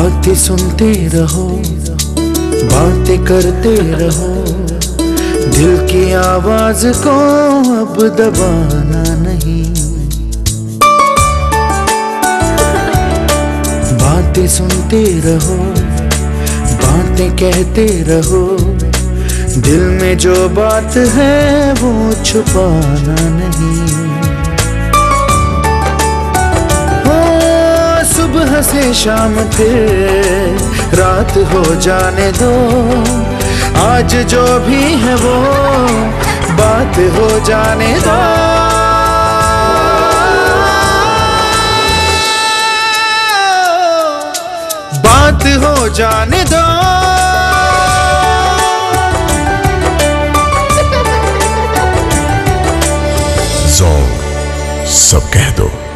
बातें सुनते रहो, बातें करते रहो। दिल की आवाज़ को अब दबाना नहीं। बातें सुनते रहो, बातें कहते रहो। दिल में जो बात है वो छुपाना नहीं। सुबह से शाम फिर रात हो जाने दो। आज जो भी है वो बात हो जाने दो। बात हो जाने दो। सब कह दो।